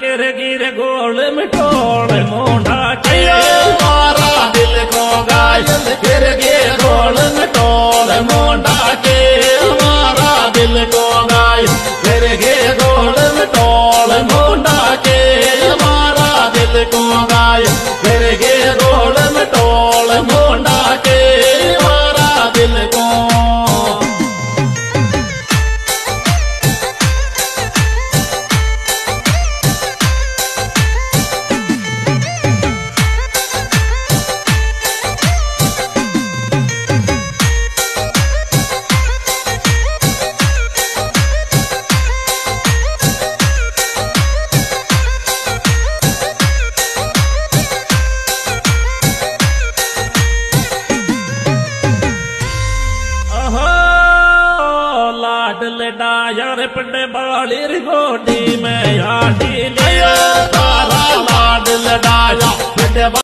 कर गिर गोल मिटोल मोंडा के। मारा दिल को घायल फिर गे गोल मिटोल मोंडा के। मारा दिल को घायल फिर गे गोल मिटोल मोंडा के। मारा दिल को घायल फिर गे गोल मिटोल लाडल पंडे बाली रिगोडी में आडी ले तारा लाड लडाया